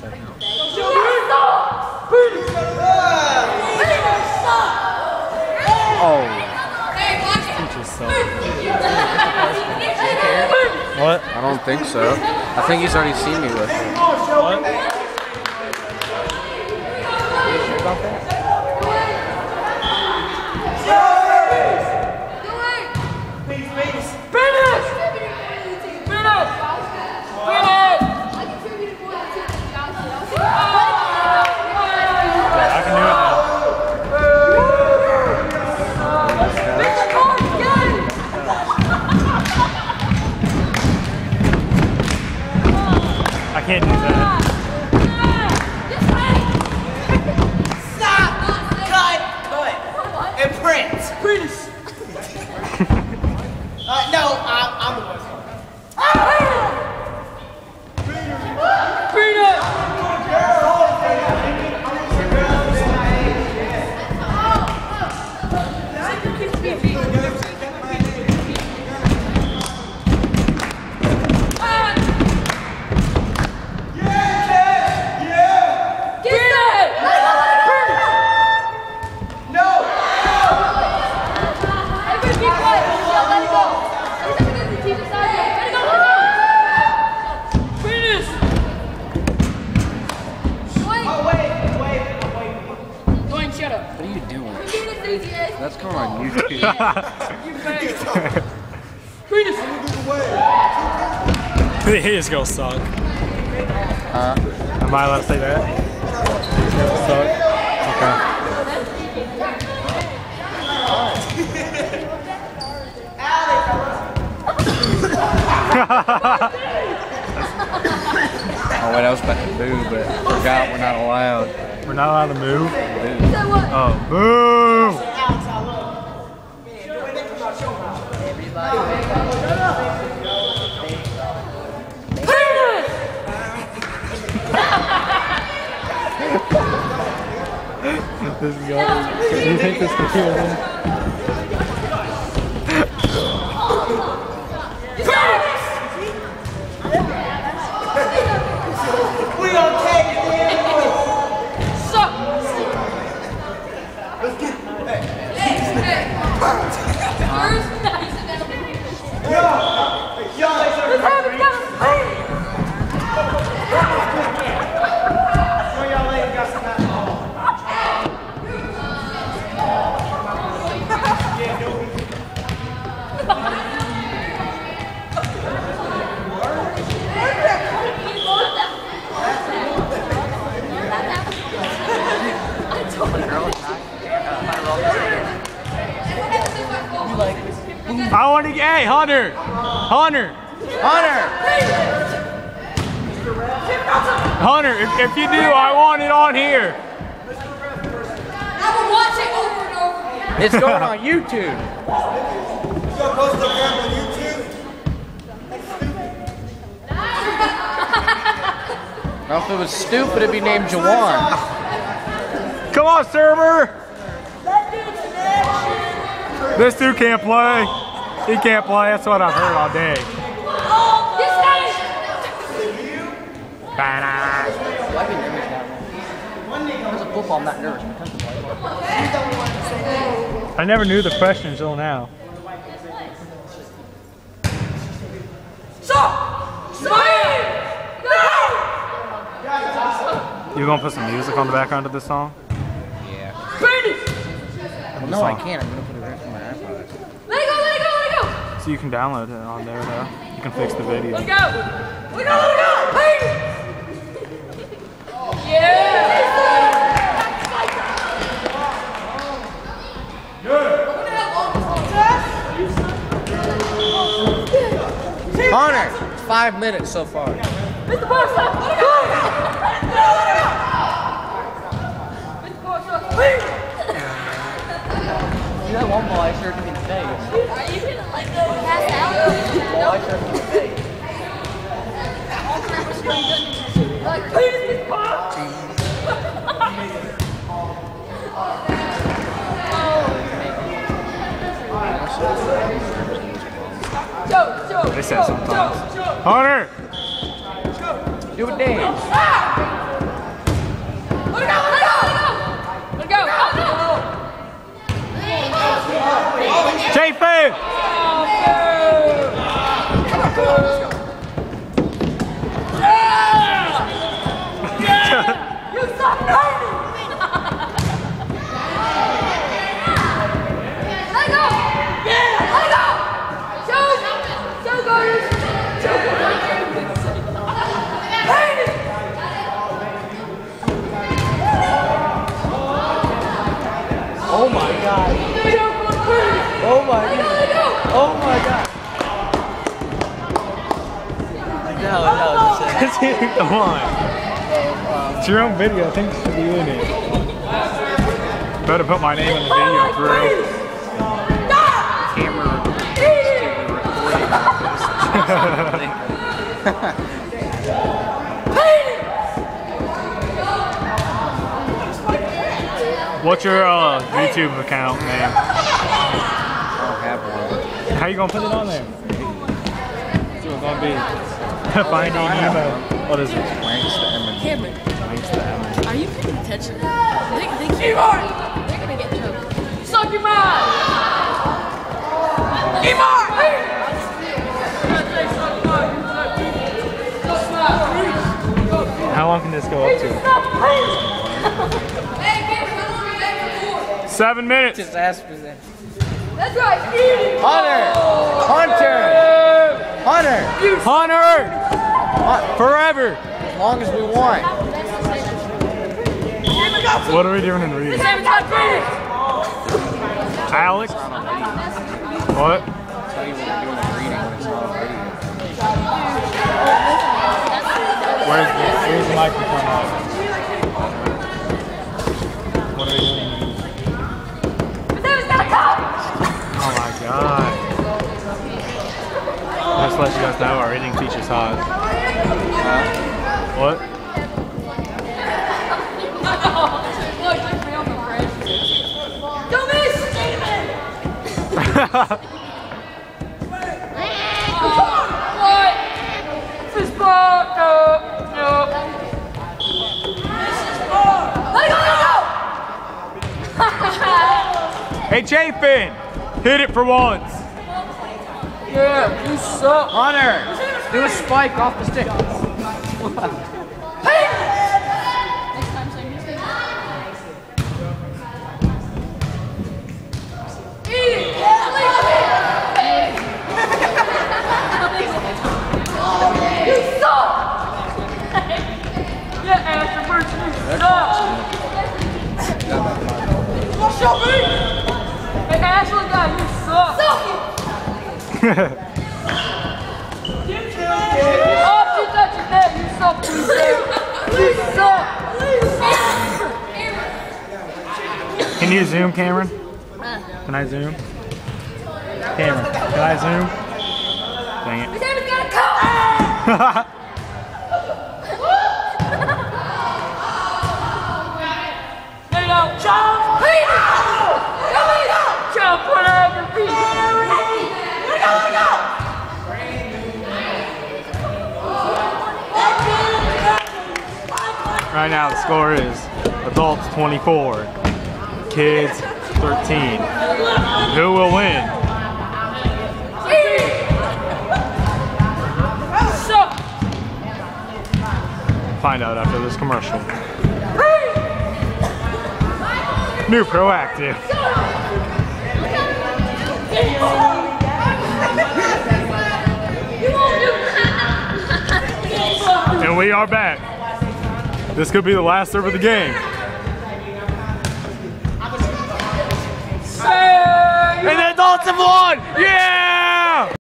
good Dwayne, good Dwayne for a second. Oh. What? I don't think so. I think he's already seen me with it. What? That's going on YouTube. he is gonna suck. Am I allowed to say that? He's gonna suck. Okay. Oh wait, I was about to boo, but I forgot we're not allowed. We're not allowed to move. Boo. Oh, boo! This is going. You think this computer is I want to get. Hey, Hunter! Hunter! Hunter! Hunter, if, if you do, I want it on here. It's going on YouTube. Now, if it was stupid, it'd be named Jawan. Come on, server! This dude can't play. He can't play. That's what I've heard all day. Ba-da. There's a football, I'm not nervous. I never knew the question until now. You gonna put some music on the background of this song? Yeah. Of the No, I can't. I'm gonna put it right from my iPod. Let it go, let it go, let it go! So you can download it on there though. You can fix the video. Let it go! Let it go, let it go! Hey! Oh. Yeah! Hunter, it's five minutes so far. Mr. Barstow, let it go! Let it go, let it go! Mr. Barstow, hey! You that one ball I sure can stay. Are you gonna let go pass out? Ball I sure can stay. Like, please, Mr. Joe, Joe, They said Joe, sometimes. Joe, Joe. Hunter! Do a dance. Let it go, let it go, let it go. Let it go. Chafin! You suck, baby. Let go. Yeah. Let go. Shoot. Shoot, Gordon. Shoot, Gordon. Baby. Oh my god. Oh my god. Oh my god. No, no, just Come on. It's your own video. I think it should be in it. Better put my name in the video, for real. Camera. What's your uh, YouTube account name? I don't have one. How you gonna put it on there? It's gonna be Finding Nemo. What is it? Ranks the M and Cameron, Thanks to Emma. are you paying attention? They, they can't. They're gonna get choked. Suck your mouth. How long can this go up to? Seven minutes. Just ask for that. That's right. Eat it. Hunter! Oh, Hunter! Hunter! Hunter! Forever! As long as we want. What are we doing in reading? Seven times beat Alex? What? Tell we're doing in reading when it's not on video. Where's the, where's the microphone? What are we doing? God. Just let you guys know, our reading teacher's hot. What? Don't miss. What? Fist ball. No. No. Hey, Chafin! Hit it for once! Yeah, you suck. Hunter! Do a spike off the stick. You suck! yeah, Asher Birch, you suck! What's up, me? Hey, Ashley, guy, you suck! oh, she touched your neck, you suck, you suck! You suck! Can you zoom, Cameron? Can I zoom? Cameron, can I zoom? Dang it. Right now, the score is adults 24, kids 13. Who will win? Find out after this commercial. New Proactiv. And we are back. This could be the last serve of the game. And the adults have won! Yeah!